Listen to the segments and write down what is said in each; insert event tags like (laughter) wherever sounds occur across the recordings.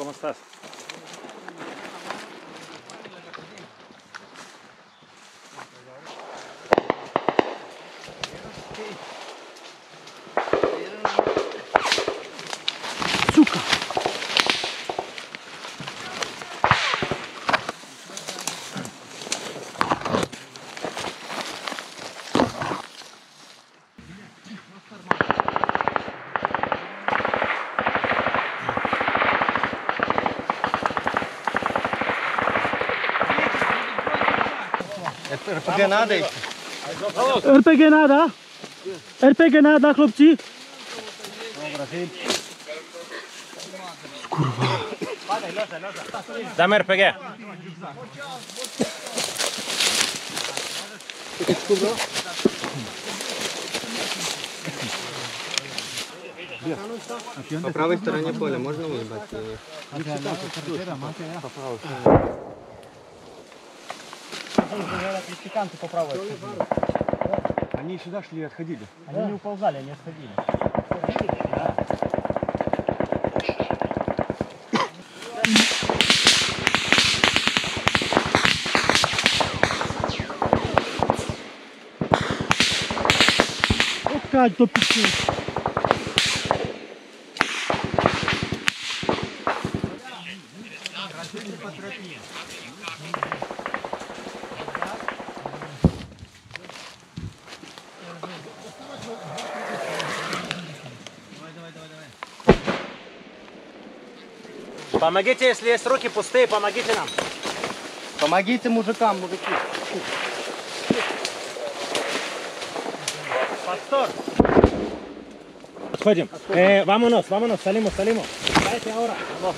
¿Cómo estás? РПГ надо еще? РПГ надо? РПГ надо, хлопці? Dame RPG. По правой стороне поля можно выебать? Или нет? Они сюда шли и отходили. Они не уползали, они отходили. Опять до піки. Помогите, если есть руки пустые, помогите нам. Помогите мужикам, мужики. Pastor. Отходим. Eh, vámonos, vámonos, salimos, salimos. Cállate ahora. Vamos.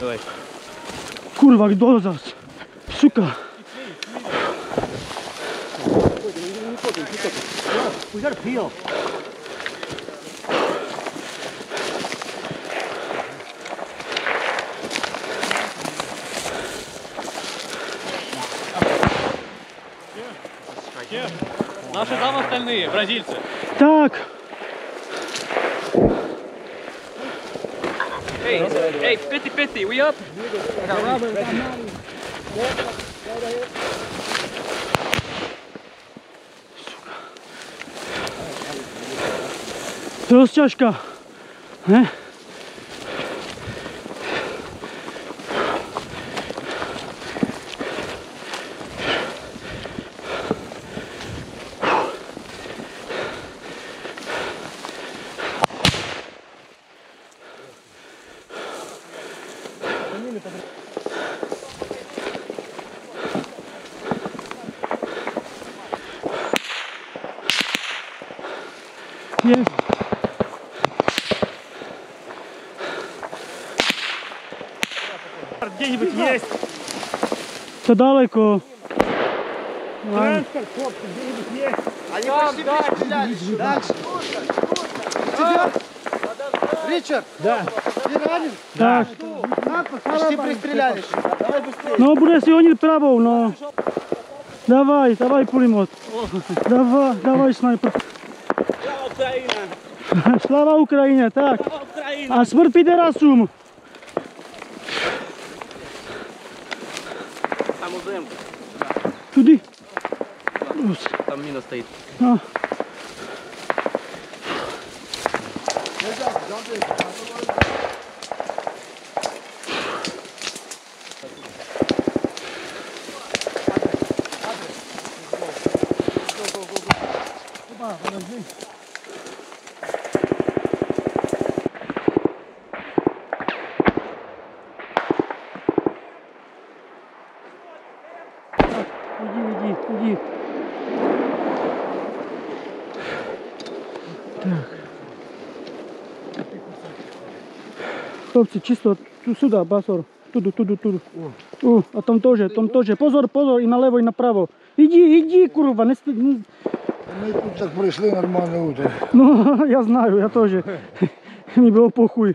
Давай. Kurwa, do nas. Сука. Наши там остальные, бразильцы. Так, Hey, hey, 50 50, we up? I got Robert, I got Maddie. Є. Где-нибудь есть. Це далеко. Транспорт, хлопцы, где-нибудь есть. Они почти пристреляли. Дальше. Ричард, Да. ты ранен? Так. Почти пристреляли. Давай быстрее. Ну, буде сьогодні правou, no. Давай, давай пулемет. Давай, давай снайпер. Ukrajina! (laughs) Sláva Ukrajině, tak. Slava Ukrajina. A smrt piderasům. Samozřejmě. Tudy? Tam míno stojí. No. Come on, I'm going to Иди, иди, иди. Так. Хлопці, чисто сюди, басор. Туди, туди, туди. О, а там теж, там теж. Позор, позор, і наліво, і направо. Іди, іди, курва, не сти... Мы тут так пришли нормально утро. Ну, (laughs) я знаю, я теж. Мені було похуй.